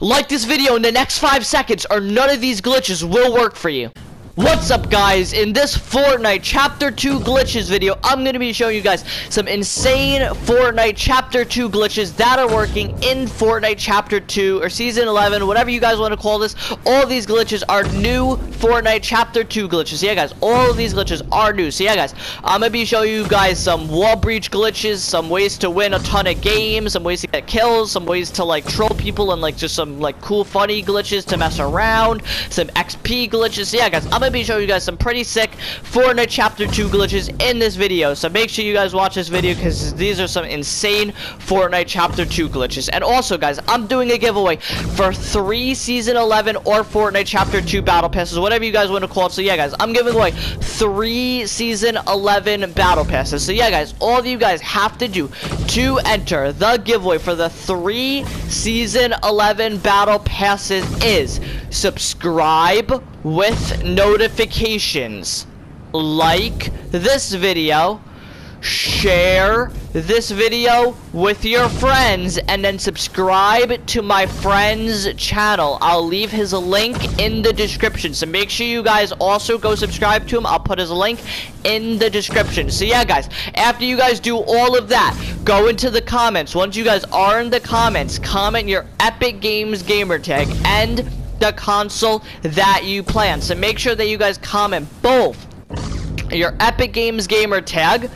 Like this video in the next 5 seconds or none of these glitches will work for you. What's up guys, in this Fortnite Chapter 2 glitches video, I'm going to be showing you guys some insane Fortnite Chapter 2 glitches that are working in Fortnite Chapter 2 or Season 11, whatever you guys want to call this. All these glitches are new Fortnite Chapter 2 glitches. So yeah guys, all of these glitches are new. So yeah guys, I'm going to be showing you guys some wall breach glitches, some ways to win a ton of games, some ways to get kills, some ways to like troll people and like just some like cool funny glitches to mess around, some XP glitches. So yeah guys, I'm gonna be showing you guys some pretty sick Fortnite Chapter 2 glitches in this video. So make sure you guys watch this video because these are some insane Fortnite Chapter 2 glitches. And also, guys, I'm doing a giveaway for three Season 11 or Fortnite Chapter 2 Battle Passes, whatever you guys want to call it. So yeah, guys, I'm giving away three Season 11 Battle Passes. So yeah, guys, all of you guys have to do to enter the giveaway for the three Season 11 Battle Passes is subscribe with notifications. Like this video, share this video with your friends, and then subscribe to my friend's channel. I'll leave his link in the description. So make sure you guys also go subscribe to him. I'll put his link in the description. So yeah, guys, after you guys do all of that, go into the comments. Once you guys are in the comments, comment your Epic Games gamer tag and the console that you play on. So make sure that you guys comment both your Epic Games gamer tag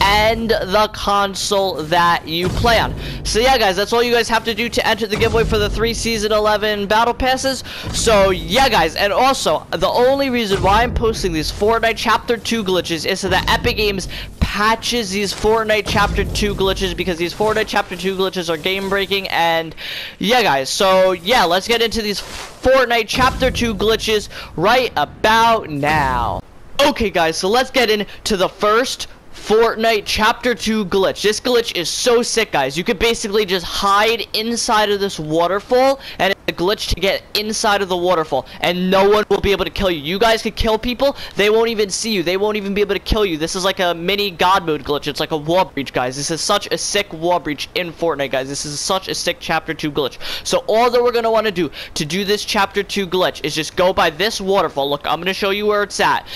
and the console that you play on. So yeah, guys, that's all you guys have to do to enter the giveaway for the three Season 11 Battle Passes. So yeah, guys, and also, the only reason why I'm posting these Fortnite Chapter 2 glitches is so that Epic Games patches these Fortnite Chapter 2 glitches because these Fortnite Chapter 2 glitches are game-breaking, and yeah, guys, so yeah, let's get into these Fortnite Chapter 2 glitches right about now. Okay, guys, so let's get into the first Fortnite Chapter 2 glitch. This glitch is so sick, guys. You could basically just hide inside of this waterfall, and a glitch to get inside of the waterfall, and no one will be able to kill you. You guys could kill people, they won't even see you. They won't even be able to kill you. This is like a mini God mode glitch. It's like a wall breach, guys. This is such a sick wall breach in Fortnite, guys. This is such a sick Chapter 2 glitch. So all that we're going to want to do to do this Chapter 2 glitch is just go by this waterfall. Look, I'm going to show you where it's at.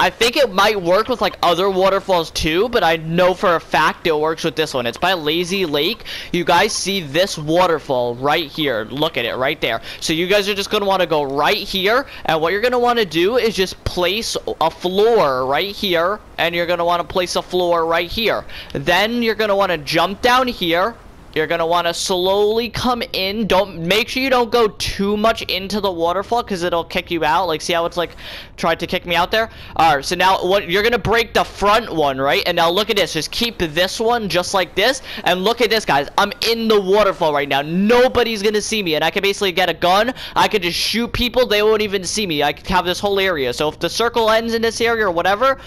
I think it might work with like other waterfalls too, but I know for a fact it works with this one. It's by Lazy Lake. You guys see this waterfall right here. Look at it right there. So you guys are just going to want to go right here. And what you're going to want to do is just place a floor right here. And you're going to want to place a floor right here. Then you're going to want to jump down here you're gonna want to slowly come in. Don't make sure you don't go too much into the waterfall because it'll kick you out. Like, see how it's like tried to kick me out there? All right. So now what you're gonna break the front one, right? And now look at this. Just keep this one just like this. And look at this, guys. I'm in the waterfall right now. Nobody's gonna see me, and I can basically get a gun. I could just shoot people. They won't even see me. I could have this whole area. So if the circle ends in this area or whatever,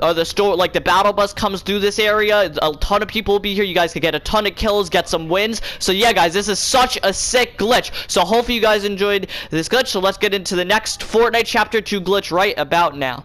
or the store like the battle bus comes through this area a ton of people will be here you guys can get a ton of kills get some wins. So yeah guys this is such a sick glitch. So hopefully you guys enjoyed this glitch. So let's get into the next fortnite chapter 2 glitch right about now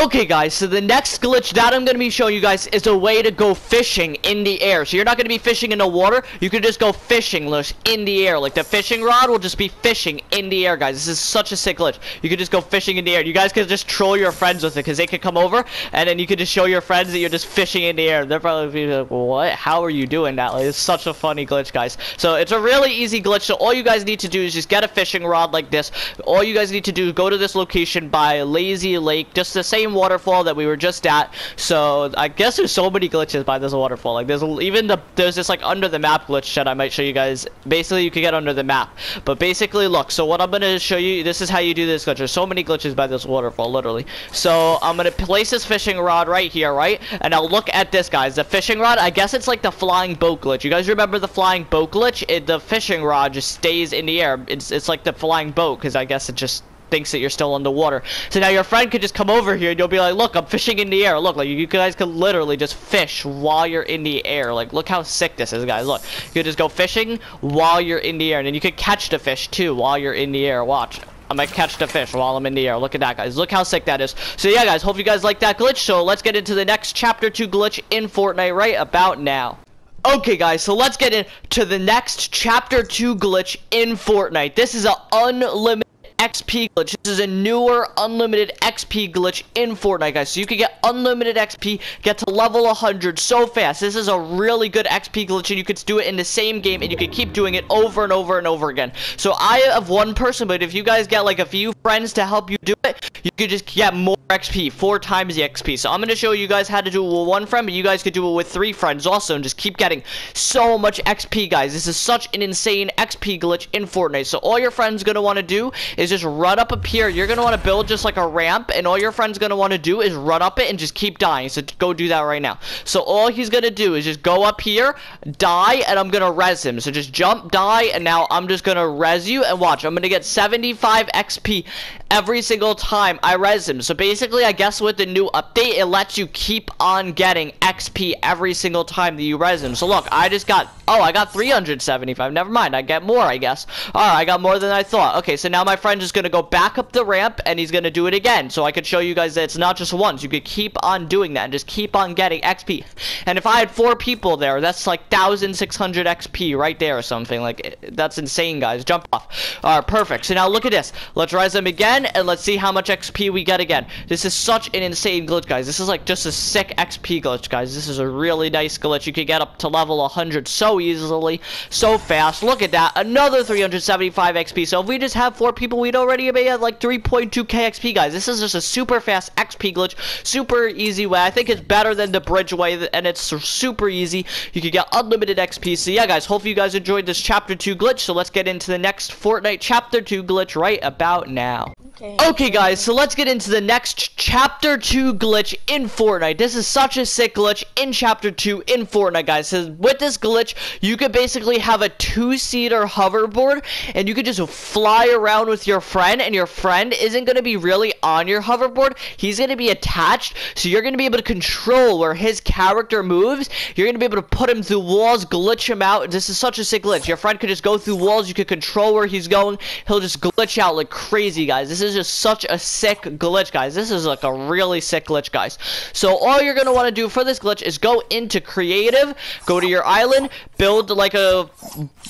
Okay guys, so the next glitch that I'm going to be showing you guys is a way to go fishing in the air. So you're not going to be fishing in the water, you can just go fishing in the air. Like the fishing rod will just be fishing in the air, guys. This is such a sick glitch. You can just go fishing in the air. You guys can just troll your friends with it because they can come over and then you can just show your friends that you're just fishing in the air. They're probably be like, what? How are you doing that? Like, it's such a funny glitch, guys. So it's a really easy glitch. So all you guys need to do is just get a fishing rod like this. All you guys need to do is go to this location by Lazy Lake, just the same same waterfall that we were just at. So I guess there's so many glitches by this waterfall. Like there's even the there's this like under the map glitch that I might show you guys. Basically, you can get under the map. But basically, look. So what I'm gonna show you. This is how you do this glitch. There's so many glitches by this waterfall, literally. So I'm gonna place this fishing rod right here, right? And I'll look at this, guys. The fishing rod. I guess it's like the flying boat glitch. You guys remember the flying boat glitch? It, the fishing rod just stays in the air. It's it's like the flying boat because I guess it just thinks that you're still underwater. So now your friend could just come over here and you'll be like, look, I'm fishing in the air. Look, like you guys could literally just fish while you're in the air. Like, look how sick this is, guys. Look, you could just go fishing while you're in the air. And then you could catch the fish too while you're in the air. Watch. I might catch the fish while I'm in the air. Look at that, guys. Look how sick that is. So yeah, guys, hope you guys like that glitch. So let's get into the next chapter 2 glitch in Fortnite right about now. Okay guys, so let's get into the next chapter 2 glitch in Fortnite. This is an unlimited XP glitch. This is a newer unlimited XP glitch in Fortnite, guys. So you can get unlimited XP, get to level 100 so fast. This is a really good XP glitch, and you could do it in the same game, and you could keep doing it over and over and over again. So I have one person, but if you guys get like a few friends to help you do it, you could just get more XP, four times the XP. So I'm going to show you guys how to do it with one friend, but you guys could do it with three friends also, and just keep getting so much XP, guys. This is such an insane XP glitch in Fortnite. So all your friends to want to do is just run up up here. You're to want to build just like a ramp, and all your friend's to want to do is run up it and just keep dying. So go do that right now. So all he's to do is just go up here, die, and I'm to res him. So just jump, die, and now I'm just to res you, and watch. I'm to get 75 XP every single time I res him. So basically, I guess with the new update, it lets you keep on getting XP every single time that you res him. So look, I just got, oh, I got 375. Never mind, I get more, I guess. Alright, I got more than I thought. Okay, so now my friend is going to go back up the ramp and he's going to do it again. So I could show you guys that it's not just once. You could keep on doing that and just keep on getting XP. And if I had four people there, that's like 1,600 XP right there or something. Like, that's insane, guys. Jump off. Alright, perfect. So now look at this. Let's rise them again and let's see how much XP we get again. This is such an insane glitch, guys. This is like just a sick XP glitch, guys. This is a really nice glitch. You could get up to level 100 so easily, so fast. Look at that. Another 375 XP. So if we just have four people, we'd already be at like 3.2k XP, guys. This is just a super fast XP glitch, super easy way. I think it's better than the bridge way, and it's super easy. You can get unlimited XP. So yeah, guys, hopefully you guys enjoyed this Chapter 2 glitch. So let's get into the next Fortnite Chapter 2 glitch right about now. Okay. okay, guys, so let's get into the next Chapter 2 glitch in Fortnite. This is such a sick glitch in Chapter 2 in Fortnite, guys. So with this glitch, you could basically have a two-seater hoverboard, and you could just fly around with your friend, and your friend isn't going to be really on your hoverboard. He's going to be attached, so you're going to be able to control where his character moves. You're going to be able to put him through walls, glitch him out. This is such a sick glitch. Your friend could just go through walls. You could control where he's going. He'll just glitch out like crazy, guys. This is just such a sick glitch, guys. This is like a really sick glitch, guys. So all you're going to want to do for this glitch is go into creative, go to your island, build like a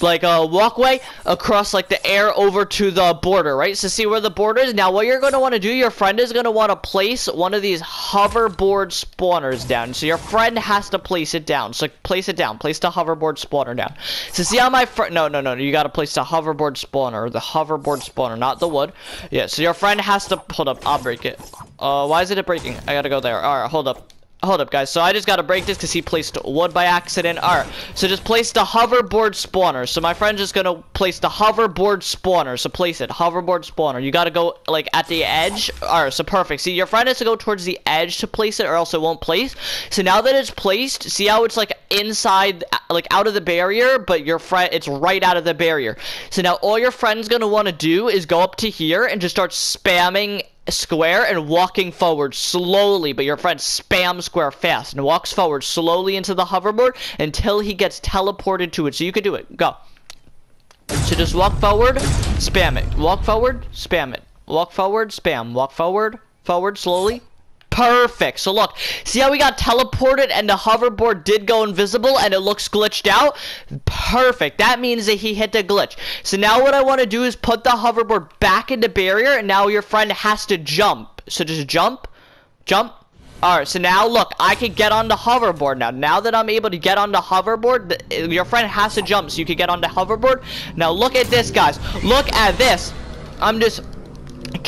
like a walkway across like the air over to the border, right? So see where the border is? Now what you're going to want to do, your friend is going to want to place one of these hoverboard spawners down. So your friend has to place it down. So place it down. Place the hoverboard spawner down. So see how my friend... No, no, no. You got to place the hoverboard spawner. The hoverboard spawner, not the wood. Yeah, so your friend has to... Hold up. I'll break it. Uh, why is it breaking? I got to go there. All right, hold up. Hold up, guys. So I just gotta break this because he placed wood by accident. Alright, so just place the hoverboard spawner. So my friend's just gonna place the hoverboard spawner. So place it. Hoverboard spawner. You gotta go, like, at the edge. Alright, so perfect. See, your friend has to go towards the edge to place it or else it won't place. So now that it's placed, see how it's, like, inside, like, out of the barrier, but your friend, it's right out of the barrier. So now all your friend's gonna want to do is go up to here and just start spamming square and walking forward slowly, but your friend spams square fast and walks forward slowly into the hoverboard until he gets teleported to it. So you can do it. Go. So just walk forward, spam it. Walk forward, spam it. Walk forward, spam. Walk forward, forward, slowly, Perfect. So look, see how we got teleported and the hoverboard did go invisible and it looks glitched out? Perfect. That means that he hit the glitch. So now what I want to do is put the hoverboard back into barrier and now your friend has to jump. So just jump, jump. Alright, so now look, I can get on the hoverboard now. Now that I'm able to get on the hoverboard, uh, your friend has to jump so you can get on the hoverboard. Now look at this, guys. Look at this. I'm just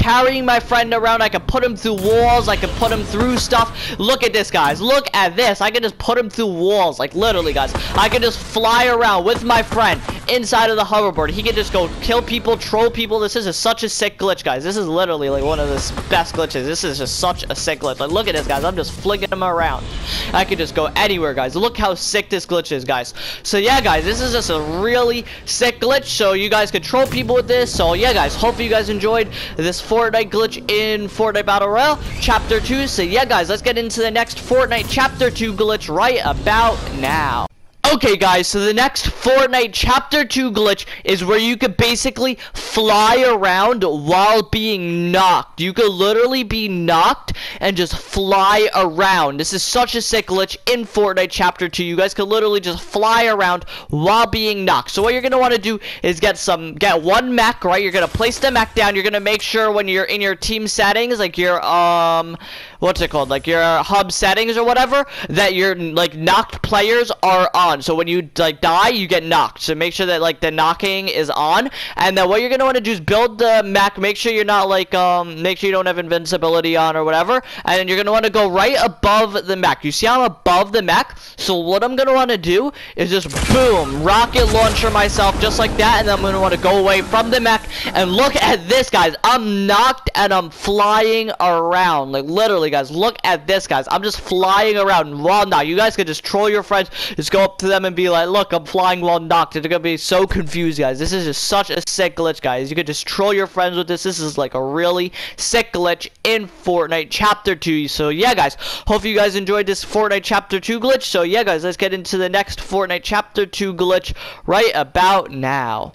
carrying my friend around. I can put him through walls. I can put him through stuff. Look at this, guys. Look at this. I can just put him through walls. Like, literally, guys. I can just fly around with my friend inside of the hoverboard. He can just go kill people, troll people. This is a, such a sick glitch, guys. This is literally, like, one of the best glitches. This is just such a sick glitch. Like, look at this, guys. I'm just flinging him around. I can just go anywhere, guys. Look how sick this glitch is, guys. So, yeah, guys. This is just a really sick glitch. So, you guys control people with this. So, yeah, guys. Hopefully, you guys enjoyed this Fortnite glitch in Fortnite Battle Royale Chapter 2. So yeah, guys, let's get into the next Fortnite Chapter 2 glitch right about now. Okay guys, so the next Fortnite Chapter 2 glitch is where you could basically fly around while being knocked. You could literally be knocked and just fly around. This is such a sick glitch in Fortnite Chapter 2. You guys could literally just fly around while being knocked. So what you're going to want to do is get some, get one mech, right? You're going to place the mech down. You're going to make sure when you're in your team settings, like your, um, what's it called? Like your hub settings or whatever, that your, like, knocked players are on. So when you like die, you get knocked. So make sure that like the knocking is on. And then what you're gonna want to do is build the mech. Make sure you're not like um. Make sure you don't have invincibility on or whatever. And then you're gonna want to go right above the mech. You see I'm above the mech. So what I'm gonna want to do is just boom, rocket launcher myself just like that. And then I'm gonna want to go away from the mech. And look at this, guys. I'm knocked and I'm flying around. Like literally, guys. Look at this, guys. I'm just flying around. Well, now you guys can just troll your friends. Just go up to them and be like, look, I'm flying while knocked. They're gonna be so confused, guys. This is just such a sick glitch, guys. You could just troll your friends with this. This is like a really sick glitch in Fortnite Chapter 2. So yeah, guys, hope you guys enjoyed this Fortnite Chapter 2 glitch. So yeah, guys, let's get into the next Fortnite Chapter 2 glitch right about now.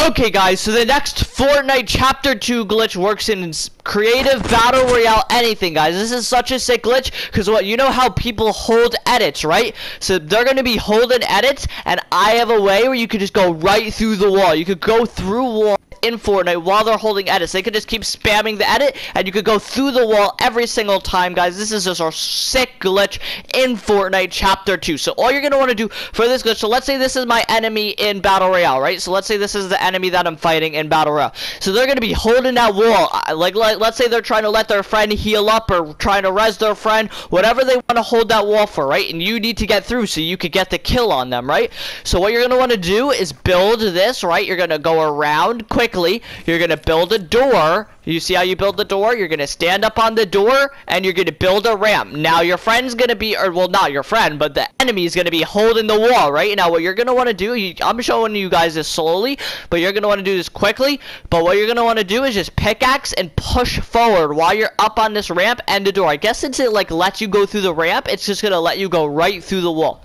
Okay guys, so the next Fortnite Chapter 2 glitch works in creative battle royale anything guys. This is such a sick glitch because what you know how people hold edits, right? So they're going to be holding edits and I have a way where you could just go right through the wall. You could go through wall in Fortnite while they're holding edits. They could just keep spamming the edit, and you could go through the wall every single time, guys. This is just a sick glitch in Fortnite Chapter 2. So all you're going to want to do for this glitch, so let's say this is my enemy in Battle Royale, right? So let's say this is the enemy that I'm fighting in Battle Royale. So they're going to be holding that wall. Like, like, let's say they're trying to let their friend heal up or trying to res their friend, whatever they want to hold that wall for, right? And you need to get through so you could get the kill on them, right? So what you're going to want to do is build this, right? You're going to go around quick quickly. You're going to build a door. You see how you build the door? You're going to stand up on the door, and you're going to build a ramp. Now, your friend's going to be, or well, not your friend, but the enemy is going to be holding the wall, right? Now, what you're going to want to do, you, I'm showing you guys this slowly, but you're going to want to do this quickly. But what you're going to want to do is just pickaxe and push forward while you're up on this ramp and the door. I guess since it, like, lets you go through the ramp, it's just going to let you go right through the wall.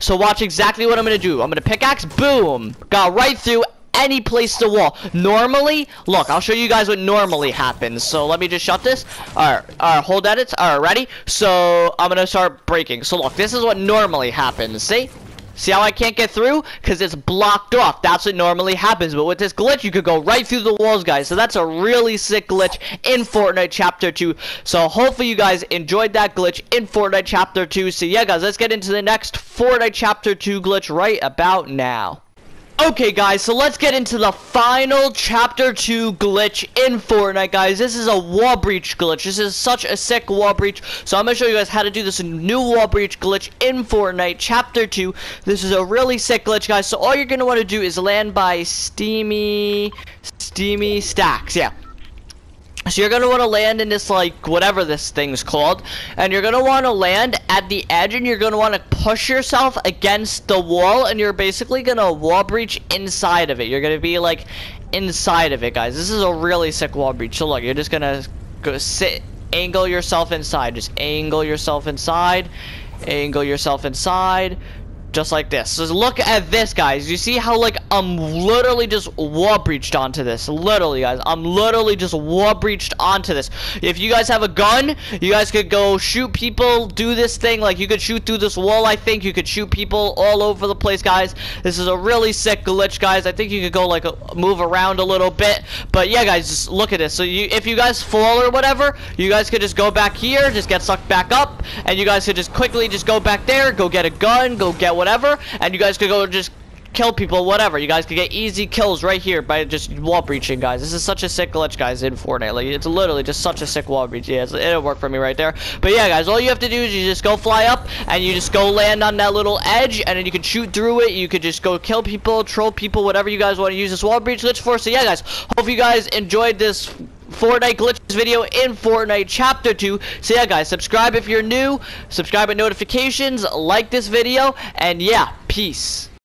So watch exactly what I'm going to do. I'm going to pickaxe, boom, got right through, any place to wall. Normally, look, I'll show you guys what normally happens. So let me just shut this. Alright, alright, hold edits. Alright, ready? So I'm gonna start breaking. So look, this is what normally happens. See? See how I can't get through? Because it's blocked off. That's what normally happens. But with this glitch, you could go right through the walls, guys. So that's a really sick glitch in Fortnite Chapter 2. So hopefully you guys enjoyed that glitch in Fortnite Chapter 2. So yeah, guys, let's get into the next Fortnite Chapter 2 glitch right about now. Okay guys, so let's get into the final chapter 2 glitch in Fortnite guys. This is a wall breach glitch. This is such a sick wall breach. So I'm going to show you guys how to do this new wall breach glitch in Fortnite chapter 2. This is a really sick glitch guys. So all you're going to want to do is land by Steamy, Steamy Stacks. Yeah. So you're gonna want to land in this like whatever this thing's called, and you're gonna want to land at the edge, and you're gonna want to push yourself against the wall, and you're basically gonna wall breach inside of it. You're gonna be like inside of it, guys. This is a really sick wall breach. So look, you're just gonna go sit, angle yourself inside, just angle yourself inside, angle yourself inside, just like this. So look at this, guys. You see how, like, I'm literally just wall breached onto this. Literally, guys. I'm literally just wall breached onto this. If you guys have a gun, you guys could go shoot people, do this thing. Like, you could shoot through this wall, I think. You could shoot people all over the place, guys. This is a really sick glitch, guys. I think you could go, like, uh, move around a little bit. But, yeah, guys, just look at this. So, you, if you guys fall or whatever, you guys could just go back here, just get sucked back up, and you guys could just quickly just go back there, go get a gun, go get whatever whatever, and you guys could go just kill people, whatever. You guys could get easy kills right here by just wall breaching, guys. This is such a sick glitch, guys, in Fortnite. Like, it's literally just such a sick wall breach. Yeah, it'll work for me right there. But yeah, guys, all you have to do is you just go fly up, and you just go land on that little edge, and then you can shoot through it. You could just go kill people, troll people, whatever you guys want to use this wall breach glitch for. So yeah, guys, hope you guys enjoyed this Fortnite glitches video in Fortnite Chapter 2. So yeah, guys, subscribe if you're new. Subscribe with notifications. Like this video. And yeah, peace.